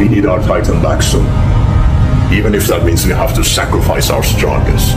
We need our Titan back soon. Even if that means we have to sacrifice our strongest.